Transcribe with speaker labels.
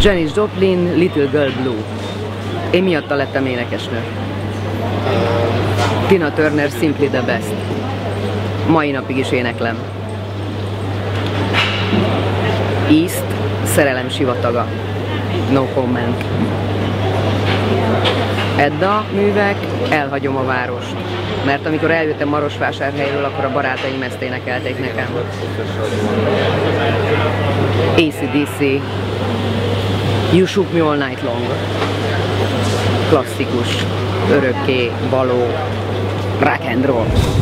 Speaker 1: Janis Joplin, Little Girl Blue. Én miatta lettem énekesnő. Tina Turner, Simply the Best. Mai napig is éneklem. East, szerelem sivataga. No comment. Edda művek, elhagyom a várost. Mert amikor eljöttem Marosvásárhelyről, akkor a barátaim ezt énekelték nekem. ACDC, You Shook Me All Night Long. Klasszikus, örökké, való, rock and roll.